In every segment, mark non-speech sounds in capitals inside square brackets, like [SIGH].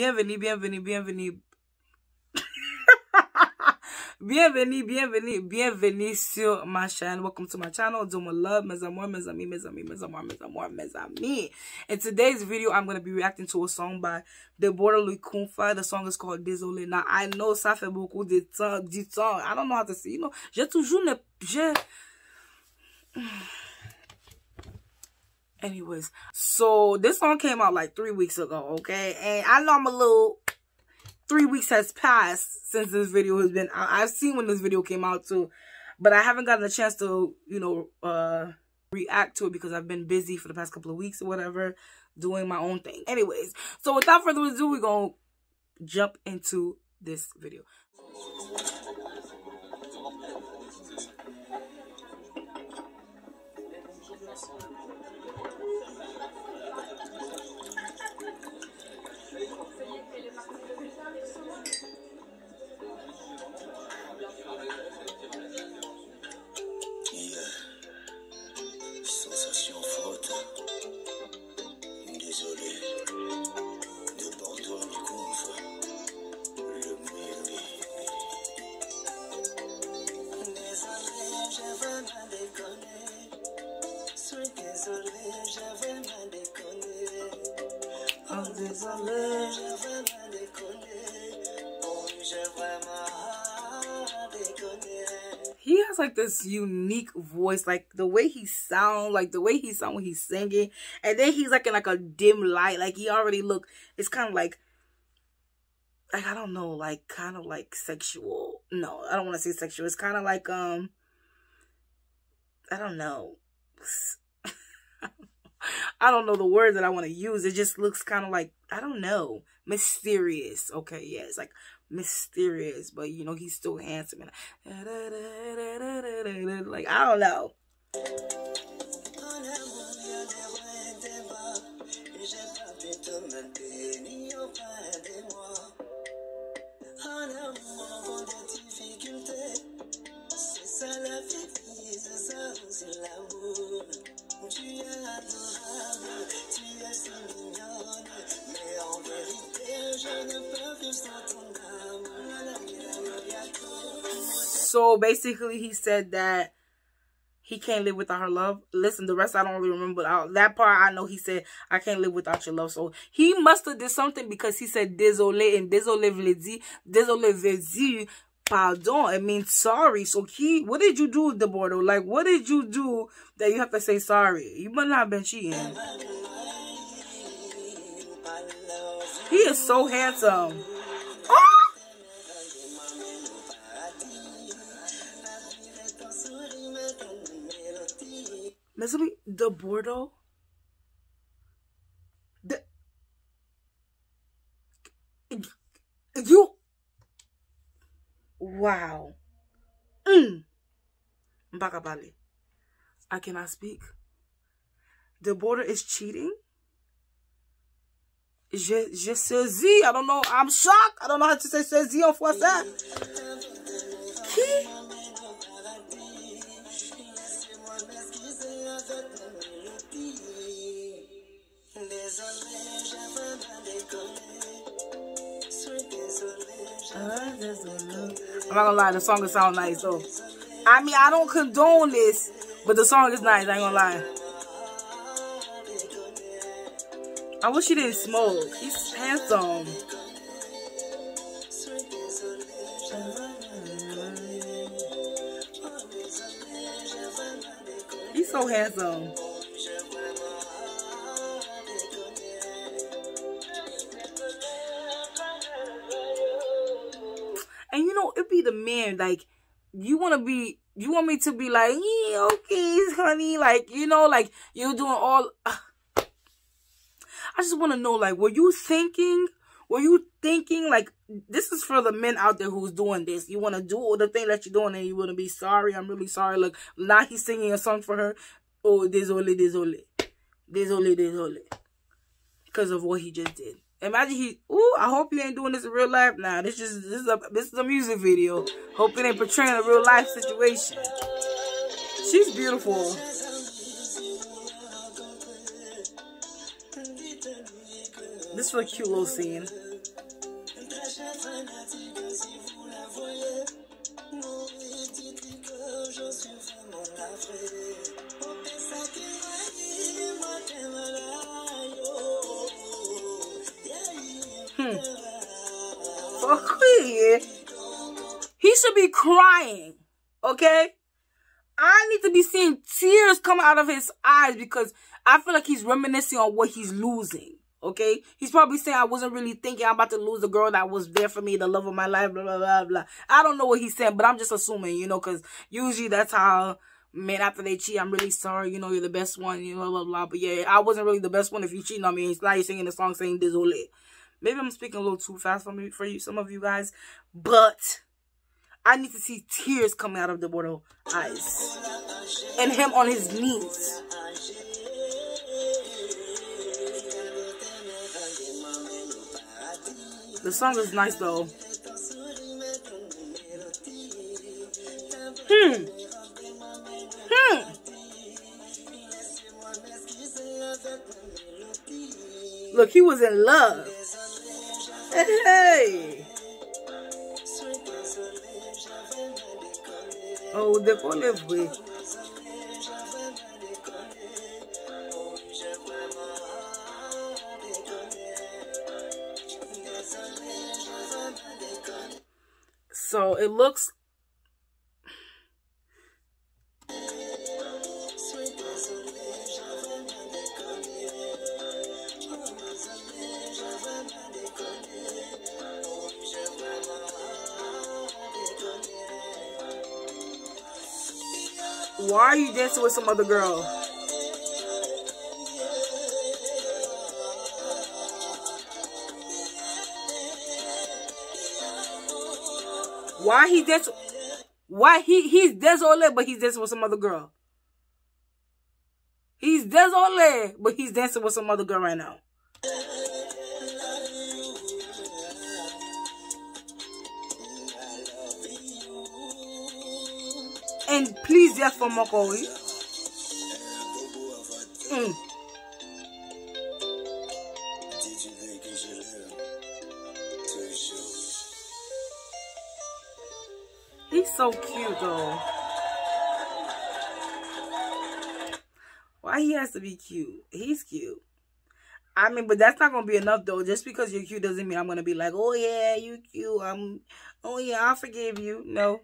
Bienvenue, bienvenue, bienvenue. [LAUGHS] bienvenue, bienvenue, bienvenue sur ma chaîne. Welcome to my channel. Doma Love, mes amours, mes amis, mes amis, mes amours, mes amours, mes amis. In today's video, I'm going to be reacting to a song by Debordo Leekunfa. The song is called Désolé. Now, I know ça fait beaucoup de temps, du temps. I don't know how to say, you know, j'ai toujours ne, j'ai, Anyways, so this song came out like three weeks ago, okay? And I know I'm a little... Three weeks has passed since this video has been. I've seen when this video came out too. But I haven't gotten a chance to, you know, uh, react to it because I've been busy for the past couple of weeks or whatever. Doing my own thing. Anyways, so without further ado, we're to jump into this video. Il y a sensation faute Désolé De Bordeaux le couvre Le mélange Désolé, je vais m'en déconner. connaître Sois désolé, je vais m'en déconner. Oh, connaître désolé He has like this unique voice, like the way he sounds, like the way he sounds when he's singing, and then he's like in like a dim light, like he already look. It's kind of like, like I don't know, like kind of like sexual. No, I don't want to say sexual. It's kind of like um, I don't know. [LAUGHS] I don't know the word that I want to use. It just looks kind of like, I don't know, mysterious. Okay, yeah, it's like mysterious, but you know, he's still handsome. And like, I don't know. So basically, he said that he can't live without her love. Listen, the rest I don't really remember. But that part I know he said, I can't live without your love. So he must have did something because he said désolé and désolé veut désolé veut pardon. It means sorry. So he, what did you do, Deborah? Like, what did you do that you have to say sorry? You must not have been cheating. He is so handsome. Mesumi, Debordo. The you wow. Mm. Mbakabali. I cannot speak. Debordo is cheating. Je, je saisis. I don't know. I'm shocked. I don't know how to say saisis en français. I'm not gonna lie, the song is sound nice though. I mean, I don't condone this, but the song is nice. I ain't gonna lie. I wish he didn't smoke. He's handsome. He's so handsome. The man, like, you want to be, you want me to be like, yeah, okay, honey, like, you know, like, you're doing all, uh, [SIGHS] I just want to know, like, were you thinking, were you thinking, like, this is for the men out there who's doing this. You want to do the thing that you're doing and you want to be sorry. I'm really sorry. Look, now he's singing a song for her. Oh, désolé, désolé. Désolé, désolé. Because of what he just did. Imagine he, ooh, I hope you ain't doing this in real life. Nah, this is this is a this is a music video. Hope it ain't portraying a real life situation. She's beautiful. This is a cute little scene. He should be crying. Okay? I need to be seeing tears come out of his eyes because I feel like he's reminiscing on what he's losing. Okay? He's probably saying, I wasn't really thinking I'm about to lose the girl that was there for me, the love of my life, blah, blah, blah, blah. I don't know what he's saying, but I'm just assuming, you know, because usually that's how men after they cheat, I'm really sorry, you know, you're the best one, you know, blah, blah, blah. But yeah, I wasn't really the best one if you cheating on me. It's now you're singing the song saying désolé. Maybe I'm speaking a little too fast for me, for you, some of you guys. But I need to see tears coming out of the mortal eyes. And him on his knees. The song is nice though. Hmm. Hmm. Look, he was in love. Hey. Oh, the vrai. So it looks Why are you dancing with some other girl? Why he dancing? Why he he's désolé, but he's dancing with some other girl? He's désolé, but he's dancing with some other girl right now. And please just for Mokowi. Mm. He's so cute though. Why he has to be cute? He's cute. I mean, but that's not gonna be enough though. Just because you're cute doesn't mean I'm gonna be like, oh yeah, you cute. I'm, oh yeah, I forgive you. No,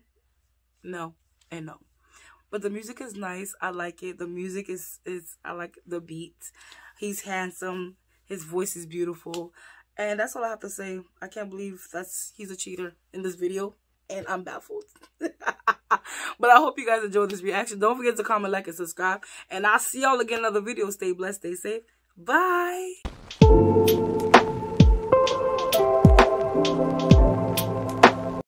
no and no. But the music is nice. I like it. The music is, is I like the beat. He's handsome. His voice is beautiful. And that's all I have to say. I can't believe that's he's a cheater in this video. And I'm baffled. [LAUGHS] but I hope you guys enjoyed this reaction. Don't forget to comment, like, and subscribe. And I'll see y'all again in another video. Stay blessed, stay safe. Bye.